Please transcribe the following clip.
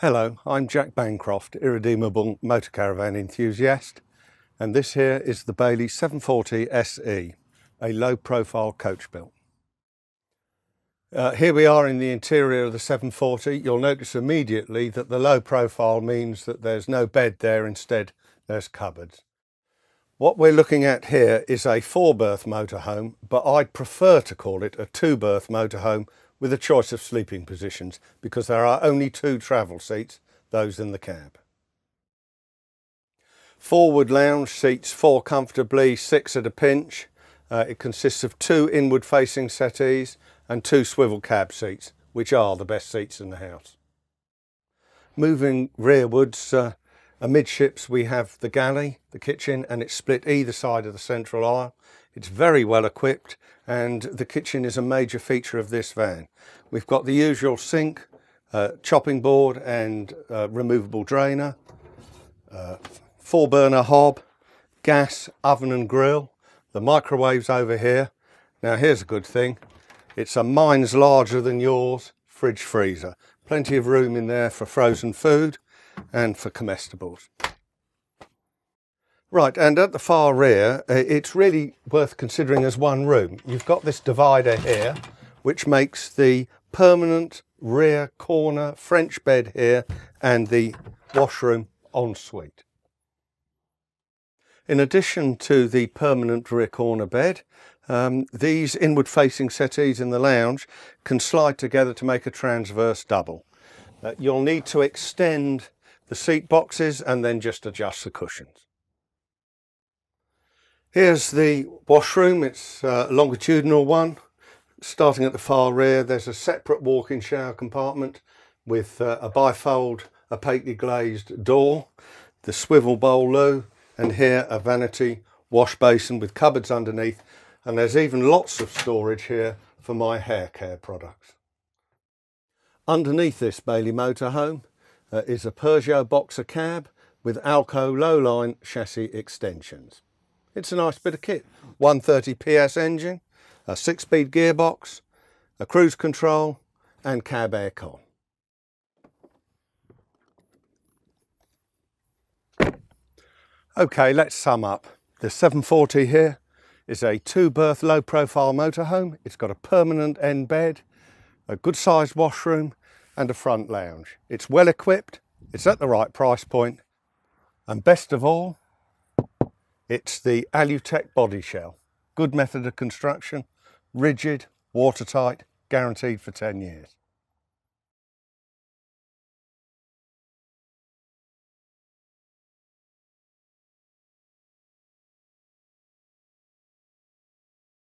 Hello, I'm Jack Bancroft, Irredeemable Motor Caravan enthusiast, and this here is the Bailey 740 SE, a low profile coach built. Uh, here we are in the interior of the 740. You'll notice immediately that the low profile means that there's no bed there, instead there's cupboards. What we're looking at here is a four berth motorhome, but I'd prefer to call it a two berth motorhome with a choice of sleeping positions because there are only two travel seats, those in the cab. Forward lounge seats four comfortably, six at a pinch. Uh, it consists of two inward facing settees and two swivel cab seats, which are the best seats in the house. Moving rearwards, uh, amidships we have the galley, the kitchen, and it's split either side of the central aisle. It's very well equipped and the kitchen is a major feature of this van. We've got the usual sink, uh, chopping board and uh, removable drainer, uh, four burner hob, gas, oven and grill, the microwaves over here. Now here's a good thing, it's a mine's larger than yours fridge freezer. Plenty of room in there for frozen food and for comestibles. Right, and at the far rear, uh, it's really worth considering as one room. You've got this divider here, which makes the permanent rear corner French bed here and the washroom ensuite. In addition to the permanent rear corner bed, um, these inward facing settees in the lounge can slide together to make a transverse double. Uh, you'll need to extend the seat boxes and then just adjust the cushions. Here's the washroom, it's a longitudinal one. Starting at the far rear, there's a separate walk-in shower compartment with uh, a bifold opaquely glazed door, the swivel bowl loo, and here a vanity wash basin with cupboards underneath. And there's even lots of storage here for my hair care products. Underneath this Bailey motorhome uh, is a Peugeot Boxer cab with AL-KO low-line chassis extensions. It's a nice bit of kit. 130 PS engine, a six-speed gearbox, a cruise control and cab aircon. Okay, let's sum up. The 740 here is a two-berth low-profile motorhome. It's got a permanent end bed, a good-sized washroom and a front lounge. It's well equipped, it's at the right price point, and best of all, it's the Alutech body shell. Good method of construction, rigid, watertight, guaranteed for 10 years.